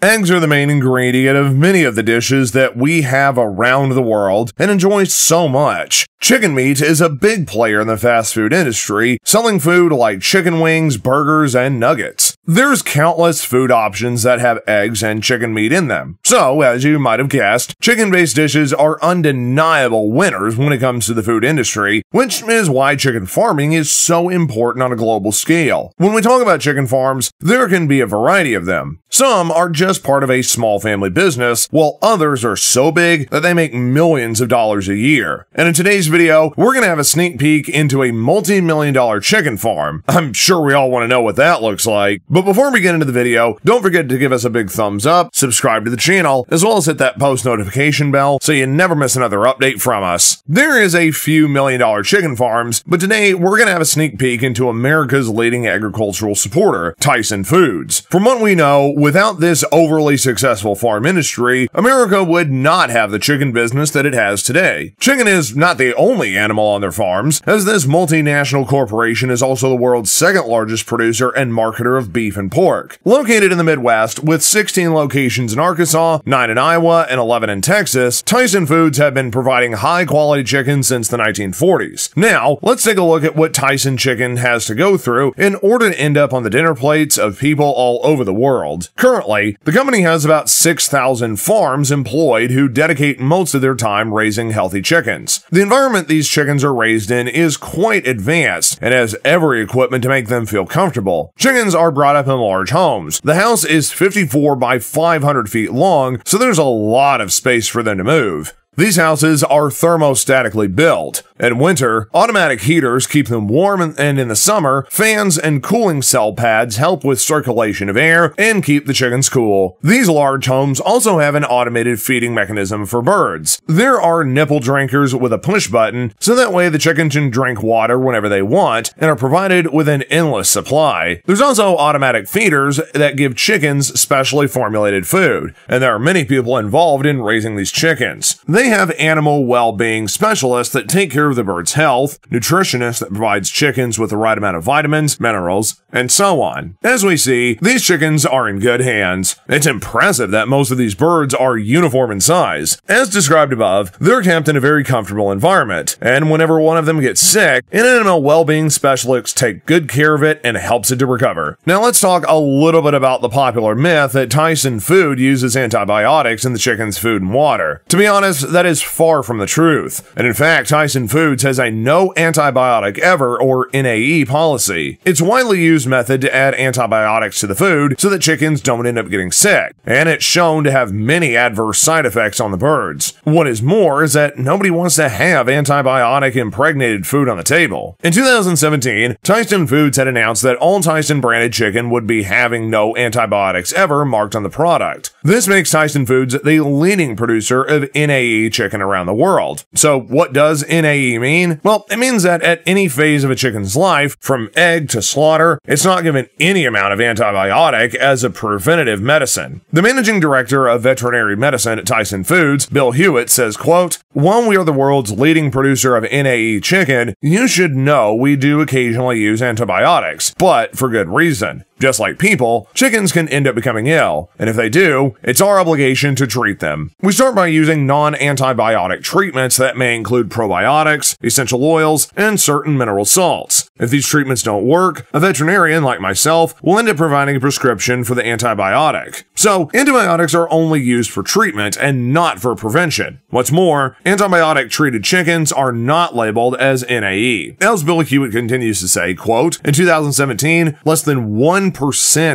Eggs are the main ingredient of many of the dishes that we have around the world and enjoy so much. Chicken meat is a big player in the fast food industry, selling food like chicken wings, burgers, and nuggets. There's countless food options that have eggs and chicken meat in them. So, as you might have guessed, chicken-based dishes are undeniable winners when it comes to the food industry, which is why chicken farming is so important on a global scale. When we talk about chicken farms, there can be a variety of them. Some are just part of a small family business, while others are so big that they make millions of dollars a year. And in today's video, we're gonna have a sneak peek into a multi-million dollar chicken farm. I'm sure we all want to know what that looks like. But before we get into the video, don't forget to give us a big thumbs up, subscribe to the channel, as well as hit that post notification bell so you never miss another update from us. There is a few million dollar chicken farms, but today we're gonna have a sneak peek into America's leading agricultural supporter, Tyson Foods. From what we know, without this overly successful farm industry, America would not have the chicken business that it has today. Chicken is not the only animal on their farms, as this multinational corporation is also the world's second largest producer and marketer of beef and pork. Located in the Midwest, with 16 locations in Arkansas, 9 in Iowa, and 11 in Texas, Tyson Foods have been providing high quality chicken since the 1940s. Now, let's take a look at what Tyson Chicken has to go through in order to end up on the dinner plates of people all over the world. Currently, the company has about 6,000 farms employed who dedicate most of their time raising healthy chickens. The environment these chickens are raised in is quite advanced and has every equipment to make them feel comfortable. Chickens are brought up in large homes. The house is 54 by 500 feet long, so there's a lot of space for them to move. These houses are thermostatically built. In winter, automatic heaters keep them warm, and in the summer, fans and cooling cell pads help with circulation of air and keep the chickens cool. These large homes also have an automated feeding mechanism for birds. There are nipple drinkers with a push button, so that way the chickens can drink water whenever they want and are provided with an endless supply. There's also automatic feeders that give chickens specially formulated food, and there are many people involved in raising these chickens. They have animal well-being specialists that take care of the bird's health, nutritionists that provides chickens with the right amount of vitamins, minerals, and so on. As we see, these chickens are in good hands. It's impressive that most of these birds are uniform in size. As described above, they're kept in a very comfortable environment, and whenever one of them gets sick, an animal well-being specialists take good care of it and helps it to recover. Now let's talk a little bit about the popular myth that Tyson Food uses antibiotics in the chicken's food and water. To be honest, that is far from the truth. And in fact, Tyson Foods has a no antibiotic ever or NAE policy. It's widely used method to add antibiotics to the food so that chickens don't end up getting sick. And it's shown to have many adverse side effects on the birds. What is more is that nobody wants to have antibiotic impregnated food on the table. In 2017, Tyson Foods had announced that all Tyson branded chicken would be having no antibiotics ever marked on the product. This makes Tyson Foods the leading producer of NAE chicken around the world. So what does NAE mean? Well, it means that at any phase of a chicken's life, from egg to slaughter, it's not given any amount of antibiotic as a preventative medicine. The managing director of veterinary medicine at Tyson Foods, Bill Hewat, says, quote, While we are the world's leading producer of NAE chicken, you should know we do occasionally use antibiotics, but for good reason. Just like people, chickens can end up becoming ill, and if they do, it's our obligation to treat them. We start by using non-antibiotic treatments that may include probiotics, essential oils, and certain mineral salts. If these treatments don't work, a veterinarian like myself will end up providing a prescription for the antibiotic. So, antibiotics are only used for treatment and not for prevention. What's more, antibiotic treated chickens are not labeled as NAE. As Bill Hewat continues to say, quote, in 2017, less than 1%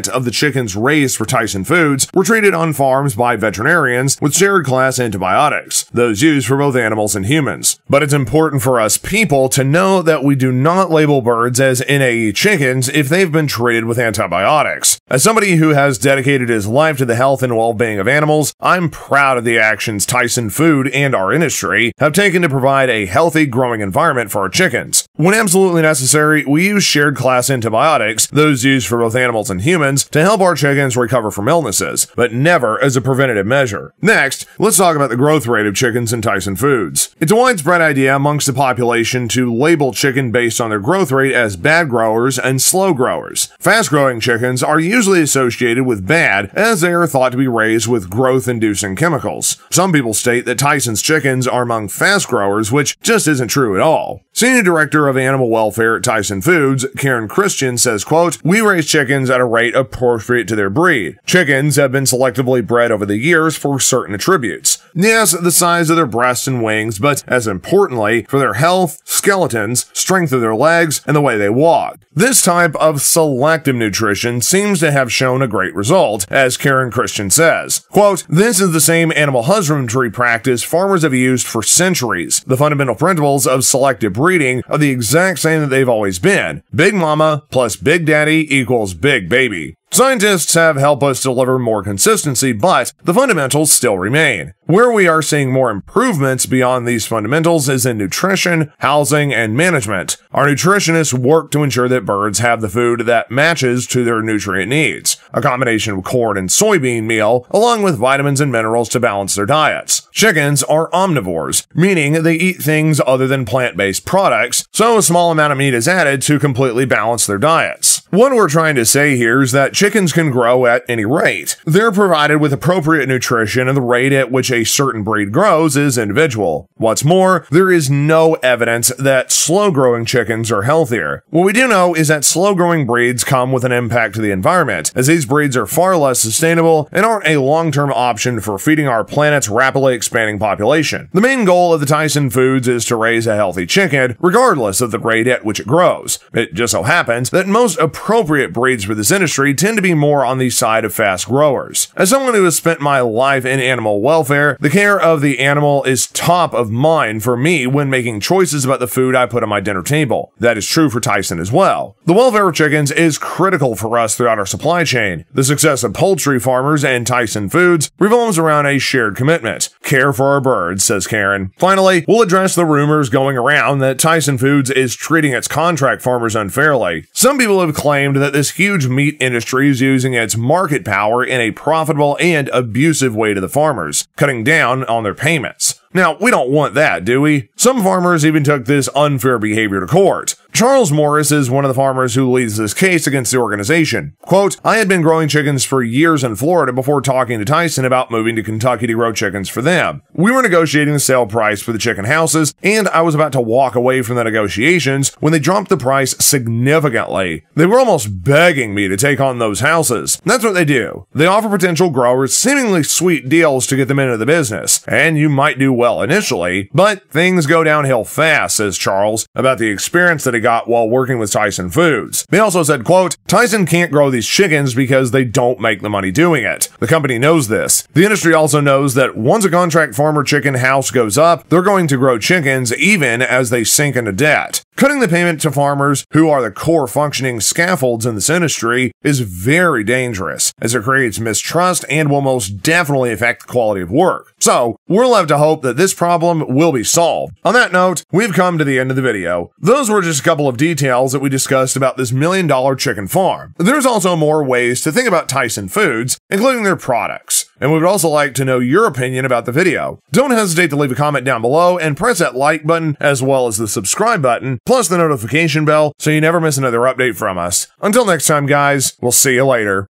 of the chickens raised for Tyson Foods were treated on farms by veterinarians with shared class antibiotics, those used for both animals and humans. But it's important for us people to know that we do not label birds as NAE chickens if they've been treated with antibiotics. As somebody who has dedicated his life to the health and well-being of animals, I'm proud of the actions Tyson Food and our industry have taken to provide a healthy growing environment for our chickens. When absolutely necessary, we use shared class antibiotics, those used for both animals and humans to help our chickens recover from illnesses, but never as a preventative measure. Next, let's talk about the growth rate of chickens in Tyson Foods. It's a widespread idea amongst the population to label chicken based on their growth rate as bad growers and slow growers. Fast growing chickens are usually associated with bad as they are thought to be raised with growth inducing chemicals. Some people state that Tyson's chickens are among fast growers, which just isn't true at all. Senior Director of Animal Welfare at Tyson Foods, Karen Christian says, quote, We raise chickens at a rate appropriate to their breed. Chickens have been selectively bred over the years for certain attributes. Yes, the size of their breasts and wings, but as importantly, for their health, skeletons, strength of their legs, and the way they walk. This type of selective nutrition seems to have shown a great result, as Karen Christian says. Quote, This is the same animal husbandry practice farmers have used for centuries. The fundamental principles of selective breeding are the exact same that they've always been. Big mama plus big daddy equals big baby. Scientists have helped us deliver more consistency, but the fundamentals still remain. Where we are seeing more improvements beyond these fundamentals is in nutrition, housing, and management. Our nutritionists work to ensure that birds have the food that matches to their nutrient needs, a combination of corn and soybean meal, along with vitamins and minerals to balance their diets. Chickens are omnivores, meaning they eat things other than plant-based products, so a small amount of meat is added to completely balance their diets. What we're trying to say here is that chickens can grow at any rate. They're provided with appropriate nutrition and the rate at which a certain breed grows is individual. What's more, there is no evidence that slow growing chickens are healthier. What we do know is that slow growing breeds come with an impact to the environment, as these breeds are far less sustainable and aren't a long term option for feeding our planet's rapidly expanding population. The main goal of the Tyson Foods is to raise a healthy chicken, regardless of the rate at which it grows. It just so happens that most breeds for this industry tend to be more on the side of fast growers. As someone who has spent my life in animal welfare, the care of the animal is top of mind for me when making choices about the food I put on my dinner table. That is true for Tyson as well. The welfare of chickens is critical for us throughout our supply chain. The success of poultry farmers and Tyson Foods revolves around a shared commitment. Care for our birds, says Karen. Finally, we'll address the rumors going around that Tyson Foods is treating its contract farmers unfairly. Some people have claimed that this huge meat industry is using its market power in a profitable and abusive way to the farmers, cutting down on their payments. Now, we don't want that, do we? Some farmers even took this unfair behavior to court. Charles Morris is one of the farmers who leads this case against the organization. Quote, I had been growing chickens for years in Florida before talking to Tyson about moving to Kentucky to grow chickens for them. We were negotiating the sale price for the chicken houses, and I was about to walk away from the negotiations when they dropped the price significantly. They were almost begging me to take on those houses. That's what they do. They offer potential growers seemingly sweet deals to get them into the business, and you might do well initially, but things go downhill fast, says Charles, about the experience that he got while working with Tyson Foods. They also said, quote, Tyson can't grow these chickens because they don't make the money doing it. The company knows this. The industry also knows that once a contract farmer chicken house goes up, they're going to grow chickens even as they sink into debt. Cutting the payment to farmers, who are the core functioning scaffolds in this industry, is very dangerous, as it creates mistrust and will most definitely affect the quality of work. So, we're left to hope that this problem will be solved. On that note, we've come to the end of the video. Those were just a couple of details that we discussed about this million dollar chicken farm. There's also more ways to think about Tyson Foods, including their products and we would also like to know your opinion about the video. Don't hesitate to leave a comment down below and press that like button as well as the subscribe button, plus the notification bell so you never miss another update from us. Until next time, guys, we'll see you later.